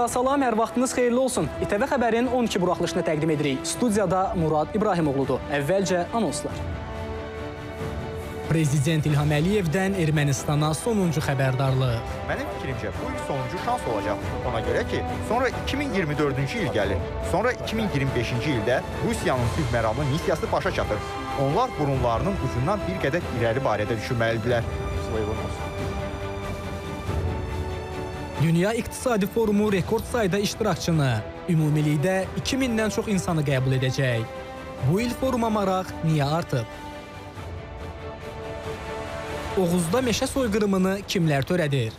Daha salam, hər vaxtınız xeyirli olsun. İTV xəbərin 12 buraxılışını təqdim edirik. Studiyada Murad İbrahimoğludur. Əvvəlcə anonslar. Prezident İlham Əliyevdən Ermənistana sonuncu xəbərdarlıq. Mənim fikrimcə bu il sonuncu şans olacaq. Ona görə ki, sonra 2024-cü il gəlir. Sonra 2025-ci ildə Rusiyanın sülh məramlı missiyası başa çatır. Onlar burunlarının ucundan bir qədər irəli barədə düşünməlidirlər. Dünya İqtisadi Forumu rekord sayda iştirakçını, ümumilikdə 2000-dən çox insanı qəbul edəcək. Bu il foruma maraq niyə artıb? Oğuzda meşə soyqırımını kimlər törədir?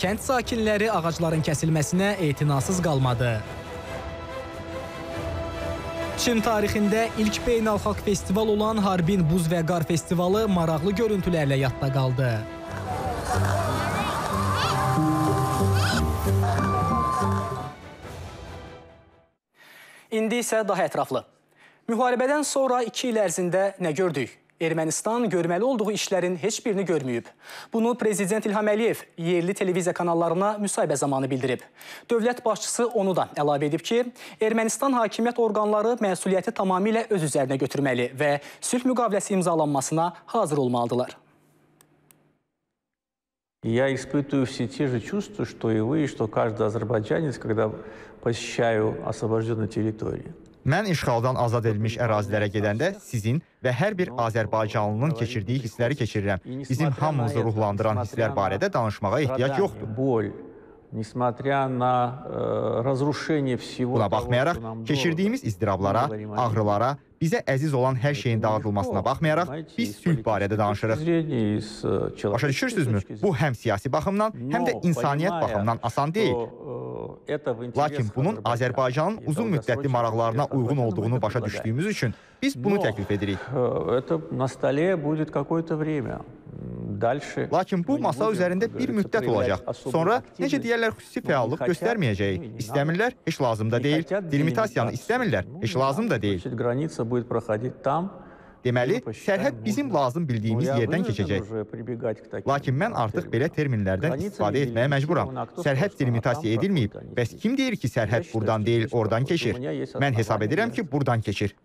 Kənd sakinləri ağacların kəsilməsinə etinasız qalmadı. Çin tarixində ilk beynəlxalq festival olan Harbin Buz və Qar festivalı maraqlı görüntülərlə yadda qaldı. İndi isə daha ətraflı. Müharibədən sonra 2 il ərzində nə gördük? Ermənistan görməli olduğu işlərin heç birini görməyib. Bunu Prezident İlham Əliyev yerli televiziya kanallarına müsahibə zamanı bildirib. Dövlət başçısı onu da əlavə edib ki, Ermənistan hakimiyyət orqanları məsuliyyəti tamamilə öz üzərinə götürməli və sülh müqaviləsi imzalanmasına hazır olmalıdırlar. Я испытываю все те же чувства, что и вы, и что каждый азербайджанец, когда посещаю освобожденные территории. Mən işğaldan azad edilmiş ərazilərə gedəndə sizin və hər bir Azərbaycanlının keçirdiyi hissləri keçirirəm. Bizim hamımızı ruhlandıran hisslər barədə danışmağa ehtiyac yoxdur. Боль, несмотря на э, разрушение всего Buna того, baxmayaraq, что нам keçirdiyimiz было, izdırablara, мы говорим о ağrılara, bizə əziz olan hər şeyin dağıdılmasına baxmayaraq, Знаете, biz с sülh политической barədə danışırıq. зрения и с, э, Başa человеческой düşürsünüzmü? точки Bu зрения. həm siyasi baxımdan, həm də Но, insaniyyət понимая, baxımından asan deyil. что, э, это в Lakin интересах bunun Azərbaycana Azərbaycanın и uzun müddətli долгосрочных maraqlarına интересах uyğun Azərbaycana olduğunu мы başa это düşdüyümüz üçün biz bunu Но, təklif edirik. э, Это на столе будет какое-то время. Lakin bu masa üzərində bir müddət olacaq. Sonra necə deyərlər, xüsusi fəallıq göstərməyəcəyik. İstəmirlər, heç lazım da deyil. Delimitasiyanı istəmirlər, heç lazım da deyil. Deməli, sərhəd bizim lazım bildiyimiz yerdən keçəcək. Lakin mən artıq belə terminlərdən istifadə etməyə məcburam. Sərhəd delimitasiya edilməyib. Bəs kim deyir ki, sərhəd buradan deyil, oradan keçir? Mən hesab edirəm ki, buradan keçir.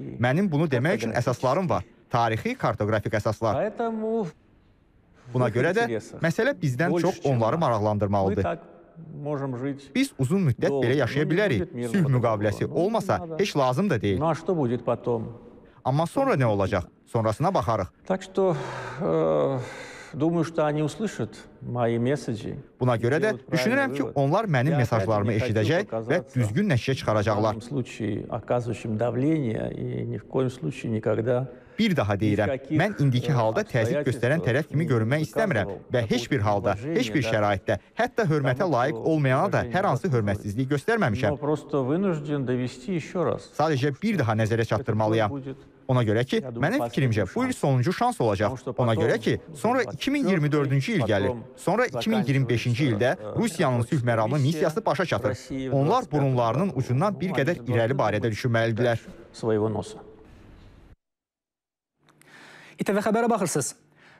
Mənim bunu demək üçün əsaslarım var. Tarixi, kartoqrafik əsaslar. Поэтому Buna в их görə də интересах məsələ bizdən больше, çox чем onları нас. Мы maraqlandırmalıdır. так можем жить. Biz uzun müddət Doğru. belə yaşaya Ну, bilərik. будет мирно Sülh по-другому. müqaviləsi Ну, olmasa надо. heç lazım da deyil. Ну а что будет потом? Amma sonra nə olacaq? Sonrasına baxarıq. Так что э, думаю, что они услышат мои месседжи. Buna görə də Сделают düşünürəm правильный ki, вывод. onlar mənim Я, опять же, mesajlarımı не хочу eşidəcək və показаться düzgün nəticə В çıxaracaqlar. данном случае оказывающим давление и ни в коем случае никогда Bir daha deyirəm, mən indiki halda təzyiq göstərən tərəf kimi görünmək istəmirəm və heç bir halda, heç bir şəraitdə, hətta hörmətə layiq olmayana da hər hansı hörmətsizlik göstərməmişəm. Sadəcə bir daha nəzərə çatdırmalıyam. Ona görə ki, mənim fikrimcə bu il sonuncu şans olacaq. Ona görə ki, sonra 2024-cü il gəlir. Sonra 2025-ci ildə Rusiyanın sülh məramı missiyası başa çatır. Onlar burunlarının ucundan bir qədər irəli barədə düşünməlidirlər. İTV Xəbərə baxırsınız.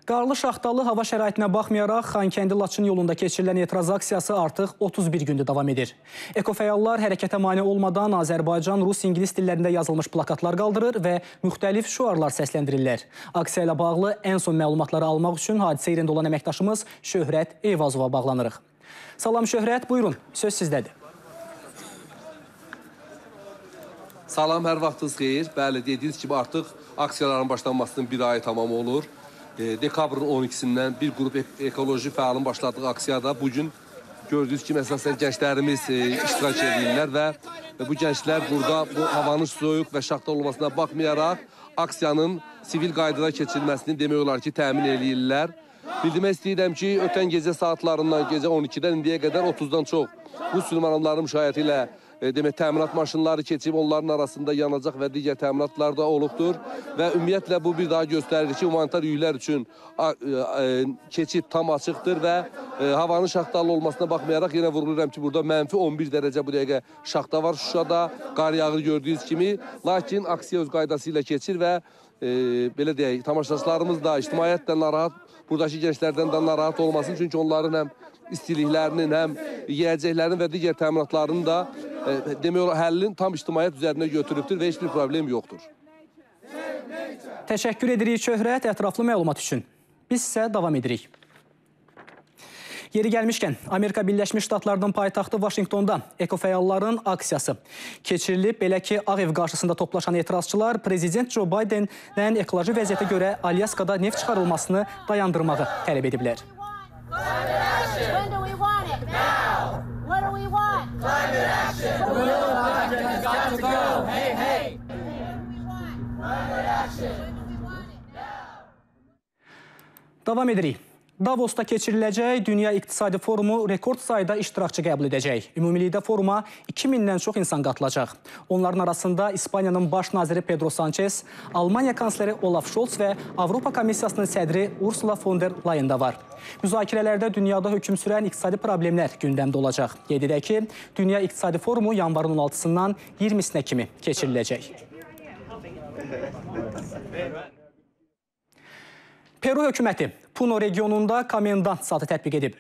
Qarlı şaxtalı hava şəraitinə baxmayaraq Xankəndi-Laçın yolunda keçirilən etiraz aksiyası artıq 31 gündür davam edir. Ekofəyallar hərəkətə mane olmadan Azərbaycan, Rus, İngilis dillərində yazılmış plakatlar qaldırır və müxtəlif şüarlar səsləndirirlər. Aksiya ilə bağlı ən son məlumatları almaq üçün hadisə yerində olan əməkdaşımız Şöhrət Eyvazova bağlanırıq. Salam Şöhrət, buyurun, söz sizdədir. Salam, hər vaxtınız xeyir. Bəli, dediyiniz kimi artıq aksiyaların başlanmasının bir ayı tamam olur. E, dekabrın 12-sindən bir qrup ek ekoloji fəalın başladığı aksiyada bugün gördüyünüz kimi əsasən gənclərimiz e, iştirak edirlər və, və bu gənclər burada bu havanın soyuq və şaxta olmasına baxmayaraq aksiyanın sivil qaydada keçirilməsini demək olar ki, təmin eləyirlər. Bildirmək istəyirəm ki, ötən gecə saatlarından gecə 12-dən indiyə qədər 30-dan çox Rus sülmanların müşayiəti ilə demək təminat maşınları keçib onların arasında yanacaq və digər təminatlar da olubdur. Və ümumiyyətlə bu bir daha göstərir ki, humanitar yüklər üçün e, e, keçid tam açıqdır və e, havanın şaxtalı olmasına baxmayaraq yenə vurğulayıram ki, burada mənfi 11 dərəcə bu dəqiqə şaxta var Şuşada, qar yağır gördüyünüz kimi, lakin aksiya öz qaydası ilə keçir və e, belə deyək, tamaşaçılarımız da, ictimaiyyət də narahat, buradakı gənclərdən də narahat olmasın. Çünki onların həm istiliklərinin, həm yeyəcəklərinin və digər təminatlarının da e, demək olar həllini tam ictimaiyyət üzərinə götürübdür və heç bir problem yoxdur. Təşəkkür edirik Şöhrət ətraflı məlumat üçün. Biz isə davam edirik. Yeri gəlmişkən, Amerika Birləşmiş Ştatlarının paytaxtı Vaşinqtonda ekofəyalların aksiyası keçirilib. Belə ki, Ağ Ev qarşısında toplaşan etirazçılar Prezident Joe Bidendən ekoloji vəziyyətə görə Alyaskada neft çıxarılmasını dayandırmağı tələb ediblər. When Davam edirik. Davosda keçiriləcək Dünya İqtisadi Forumu rekord sayda iştirakçı qəbul edəcək. Ümumilikdə foruma 2000-dən çox insan qatılacaq. Onların arasında İspaniyanın baş naziri Pedro Sanchez, Almaniya kansleri Olaf Scholz və Avropa Komissiyasının sədri Ursula von der Leyen də var. Müzakirələrdə dünyada hökm sürən iqtisadi problemlər gündəmdə olacaq. Qeyd edək ki, Dünya İqtisadi Forumu yanvarın 16-sından 20-sinə kimi keçiriləcək. Peru hökuməti Puno regionunda komendant saatı tətbiq edib.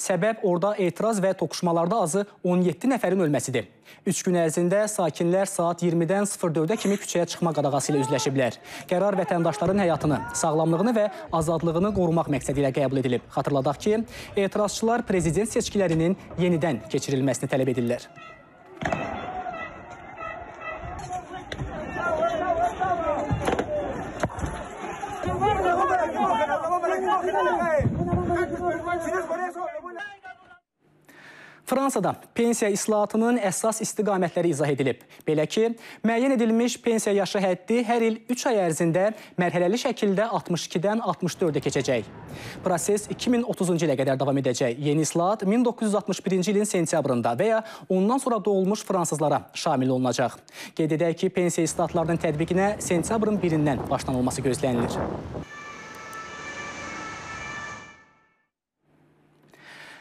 Səbəb orada etiraz və toqquşmalarda azı 17 nəfərin ölməsidir. 3 gün ərzində sakinlər saat 20-dən 04-ə kimi küçəyə çıxma qadağası ilə üzləşiblər. Qərar vətəndaşların həyatını, sağlamlığını və azadlığını qorumaq məqsədi ilə qəbul edilib. Xatırladaq ki, etirazçılar prezident seçkilərinin yenidən keçirilməsini tələb edirlər. Fransada pensiya islahatının əsas istiqamətləri izah edilib. Belə ki, müəyyən edilmiş pensiya yaşı həddi hər il 3 ay ərzində mərhələli şəkildə 62-dən 64-ə keçəcək. Proses 2030-cu ilə qədər davam edəcək. Yeni islahat 1961-ci ilin sentyabrında və ya ondan sonra doğulmuş fransızlara şamil olunacaq. Qeyd edək ki, pensiya islahatlarının tətbiqinə sentyabrın 1-dən başlanılması gözlənilir.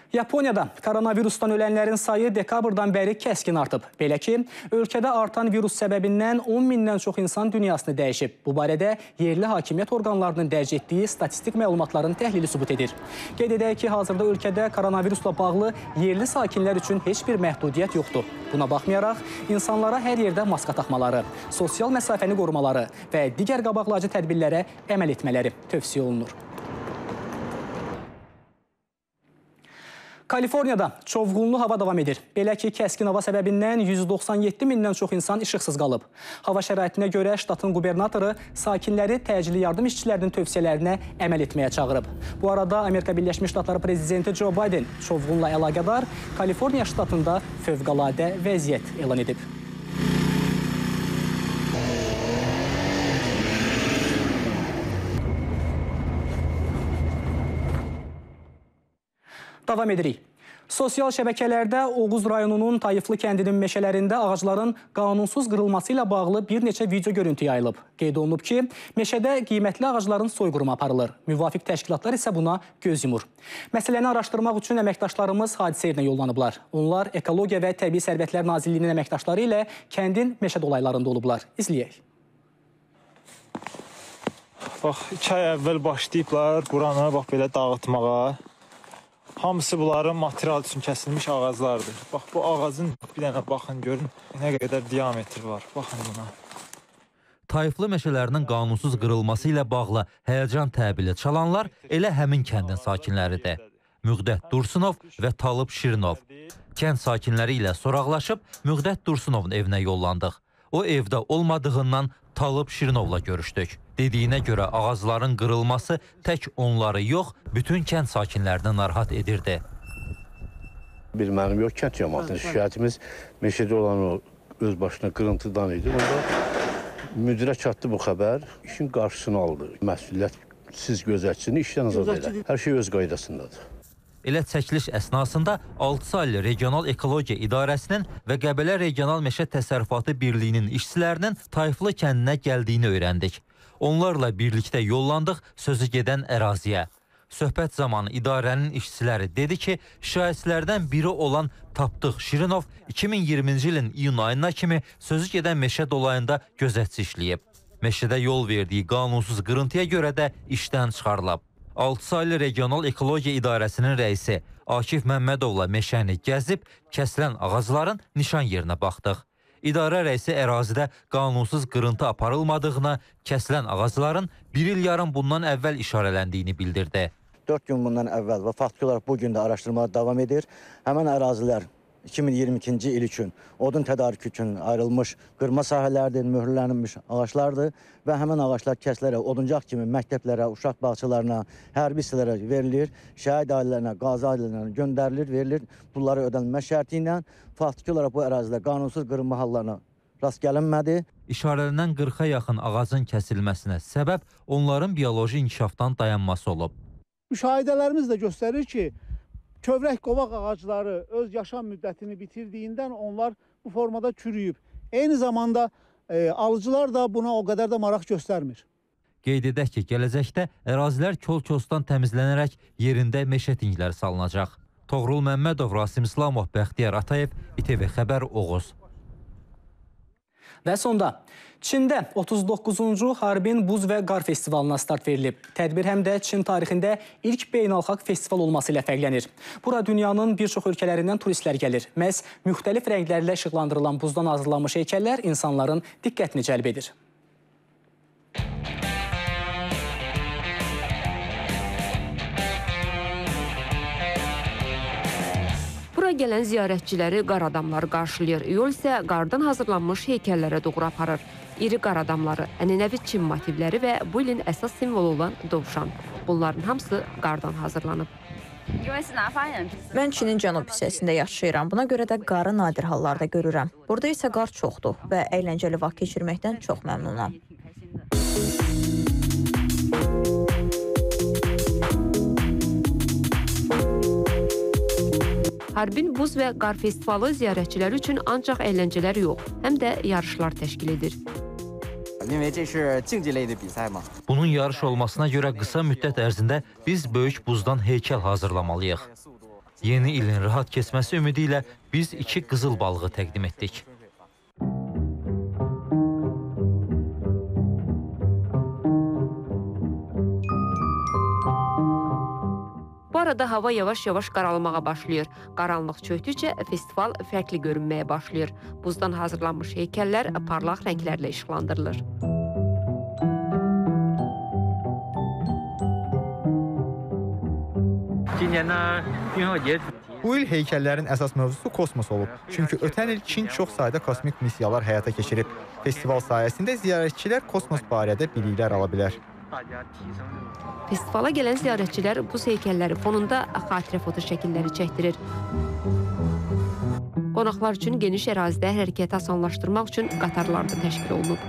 Yaponiyada koronavirusdan ölənlərin sayı dekabrdan bəri kəskin artıb. Belə ki, ölkədə artan virus səbəbindən 10 mindən çox insan dünyasını dəyişib. Bu barədə yerli hakimiyyət orqanlarının dərc etdiyi statistik məlumatların təhlili sübut edir. Qeyd edək ki, hazırda ölkədə koronavirusla bağlı yerli sakinlər üçün heç bir məhdudiyyət yoxdur. Buna baxmayaraq, insanlara hər yerdə maska taxmaları, sosial məsafəni qorumaları və digər qabaqlayıcı tədbirlərə əməl etmələri tövsiyə olunur. Kaliforniyada çovğunlu hava davam edir. Belə ki, kəskin hava səbəbindən 197 mindən çox insan işıqsız qalıb. Hava şəraitinə görə ştatın qubernatoru sakinləri təcili yardım işçilərinin tövsiyələrinə əməl etməyə çağırıb. Bu arada Amerika Birləşmiş Ştatları prezidenti Joe Biden çovğunla əlaqədar Kaliforniya ştatında fövqəladə vəziyyət elan edib. Davam edirik. Sosial şəbəkələrdə Oğuz rayonunun Tayıflı kəndinin meşələrində ağacların qanunsuz qırılması ilə bağlı bir neçə video görüntü yayılıb. Qeyd olunub ki, meşədə qiymətli ağacların soyqırımı aparılır. Müvafiq təşkilatlar isə buna göz yumur. Məsələni araşdırmaq üçün əməkdaşlarımız hadisə yerinə yollanıblar. Onlar Ekologiya və Təbii Sərvətlər Nazirliyinin əməkdaşları ilə kəndin meşə dolaylarında olublar. İzləyək. Bax, 2 ay əvvəl başlayıblar buranı bax belə dağıtmağa. Hamısı bunların material üçün kəsilmiş ağaclardır. Bax bu ağacın bir dənə baxın görün nə qədər diametri var. Baxın buna. Tayflı meşələrinin qanunsuz qırılması ilə bağlı həyəcan təbili çalanlar elə həmin kəndin sakinləridir. Müqdət Dursunov və Talıb Şirinov. Kənd sakinləri ilə soraqlaşıb Müqdət Dursunovun evinə yollandıq. O evdə olmadığından Talıb Şirinovla görüşdük. Dediyinə görə ağacların qırılması tək onları yox, bütün kənd sakinlərini narahat edirdi. Bir mənim yox, kənd cəmaatının şikayətimiz meşədə olan o öz başına qırıntıdan idi. Onda müdirə çatdı bu xəbər, işin qarşısını aldı. Məsuliyyət siz gözətçini işdən azad elə. Hər şey öz qaydasındadır. Elə çəkiliş əsnasında 6 saylı Regional Ekologiya İdarəsinin və Qəbələ Regional Meşə Təsərrüfatı Birliyinin işçilərinin Tayflı kəndinə gəldiyini öyrəndik. Onlarla birlikdə yollandıq sözü gedən əraziyə. Söhbət zamanı idarənin işçiləri dedi ki, şahidlərdən biri olan Tapdıq Şirinov 2020-ci ilin iyun ayına kimi sözü gedən meşə dolayında gözətçi işləyib. Meşədə yol verdiyi qanunsuz qırıntıya görə də işdən çıxarılıb. 6 saylı Regional Ekologiya İdarəsinin rəisi Akif Məmmədovla meşəni gəzib, kəsilən ağacların nişan yerinə baxdıq. İdarə rəisi ərazidə qanunsuz qırıntı aparılmadığına, kəsilən ağacların bir il yarım bundan əvvəl işarələndiyini bildirdi. 4 gün bundan əvvəl və faktiki olaraq bu gün də araşdırmalar davam edir. Həmin ərazilər 2022-ci il üçün odun tədarükü üçün ayrılmış qırma sahələrdir, möhürlənmiş ağaclardır və həmin ağaclar kəsilərək oduncaq kimi məktəblərə, uşaq bağçalarına, hərbi hissələrə verilir, şəhid ailələrinə, qazi ailələrinə göndərilir, verilir. Pulları ödənilmə şərti ilə faktiki olaraq bu ərazilər qanunsuz qırma hallarına rast gəlinmədi. İşarələnən 40-a yaxın ağacın kəsilməsinə səbəb onların bioloji inkişafdan dayanması olub. Müşahidələrimiz də göstərir ki, kövrək qovaq ağacları öz yaşam müddətini bitirdiyindən onlar bu formada çürüyüb. Eyni zamanda e, alıcılar da buna o qədər də maraq göstərmir. Qeyd edək ki, gələcəkdə ərazilər kol-kosdan təmizlənərək yerində meşə tingləri salınacaq. Toğrul Məmmədov, Rasim İslamov, Bəxtiyar Atayev, İTV Xəbər, Oğuz. Və sonda Çində 39-cu Harbin Buz və Qar Festivalına start verilib. Tədbir həm də Çin tarixində ilk beynəlxalq festival olması ilə fərqlənir. Bura dünyanın bir çox ölkələrindən turistlər gəlir. Məhz müxtəlif rənglərlə işıqlandırılan buzdan hazırlanmış heykəllər insanların diqqətini cəlb edir. Bura gələn ziyarətçiləri qar adamları qarşılayır. Yol isə qardan hazırlanmış heykəllərə doğru aparır. İri qar adamları, ənənəvi Çin motivləri və bu ilin əsas simvolu olan dovşan. Bunların hamısı qardan hazırlanıb. Mən Çinin cənub hissəsində yaşayıram. Buna görə də qarı nadir hallarda görürəm. Burada isə qar çoxdur və əyləncəli vaxt keçirməkdən çox məmnunam. Harbin Buz və Qar Festivalı ziyarətçiləri üçün ancaq əyləncələr yox, həm də yarışlar təşkil edir. Bunun yarış olmasına görə qısa müddət ərzində biz böyük buzdan heykəl hazırlamalıyıq. Yeni ilin rahat keçməsi ümidi ilə biz iki qızıl balığı təqdim etdik. Bu arada hava yavaş-yavaş qaralmağa başlayır. Qaranlıq çöktükcə festival fərqli görünməyə başlayır. Buzdan hazırlanmış heykəllər parlaq rənglərlə işıqlandırılır. Bu il heykəllərin əsas mövzusu kosmos olub. Çünki ötən il Çin çox sayda kosmik missiyalar həyata keçirib. Festival sayəsində ziyarətçilər kosmos barədə biliklər ala bilər. Festivala gələn ziyarətçilər buz heykəlləri fonunda xatirə foto şəkilləri çəkdirir. Qonaqlar üçün geniş ərazidə hərəkəti asanlaşdırmaq üçün qatarlar da təşkil olunub.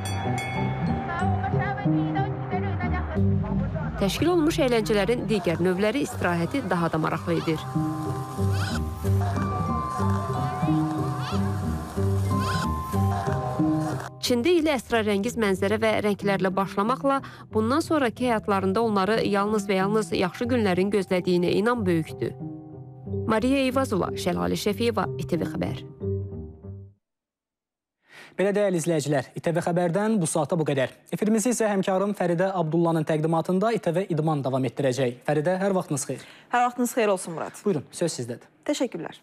Təşkil olunmuş əyləncələrin digər növləri istirahəti daha da maraqlı edir. Çində ilə əsrarəngiz mənzərə və rənglərlə başlamaqla bundan sonraki həyatlarında onları yalnız və yalnız yaxşı günlərin gözlədiyinə inan böyükdür. Mariya Eyvazova, Şəlalə Şəfiyeva, İTV Xəbər. Belə dəyərli izləyicilər, İTV Xəbərdən bu saata bu qədər. Efirimizi isə həmkarım Fəridə Abdullanın təqdimatında İTV İdman davam etdirəcək. Fəridə, hər vaxtınız xeyir. Hər vaxtınız xeyir olsun Murad. Buyurun, söz sizdədir. Təşəkkürlər.